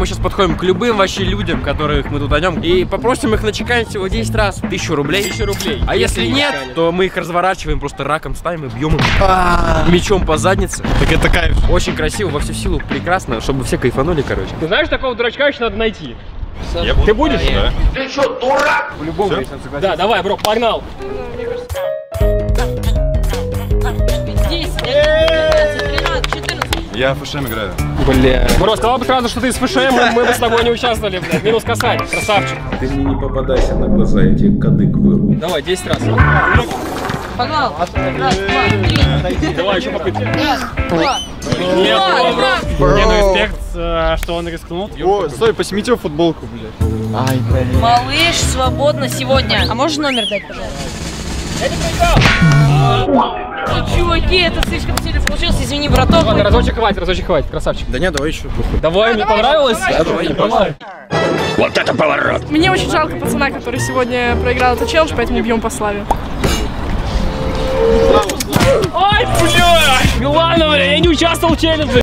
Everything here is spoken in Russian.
Мы сейчас подходим к любым вообще людям, которых мы тут найдем, и попросим их начеканить всего 10 раз. Тысячу рублей. Тысяча рублей. А если не нет, то мы их разворачиваем, просто раком ставим и бьем их мечом по заднице. Так это кайф. Очень красиво, во всю силу, прекрасно, чтобы все кайфанули, короче. Ты знаешь, такого дурачка еще надо найти. Я буду. Ты будешь? Да. По-любому, Всё? если он согласится. Да, давай, бро, погнал. Я ФШМ играю. Бля. Бро, сказал бы сразу, что ты с ФШМ, мы бы с тобой не участвовали, блядь. Минус касать, красавчик. Ты мне не попадайся на глаза, я тебе кадык вырву. Давай, 10 раз. Погнал. Раз, два, три. Давай, еще попытка. Раз, два. Нет. Не, ну респект, э, что он рискнул. О, стой, посмети футболку, блядь. Малыш свободно сегодня. А можешь номер дать, пожалуйста? Ой, чуваки, это слишком сильно получилось. Извини, браток. Ладно, разочек хватит, разочек хватит, красавчик. Да нет, давай еще. Давай, мне понравилось? Давай. Мне очень жалко пацана, который сегодня проиграл этот челлендж, поэтому бьем по славе. Ай, бля! Милана, бля, я не участвовал в челлендже.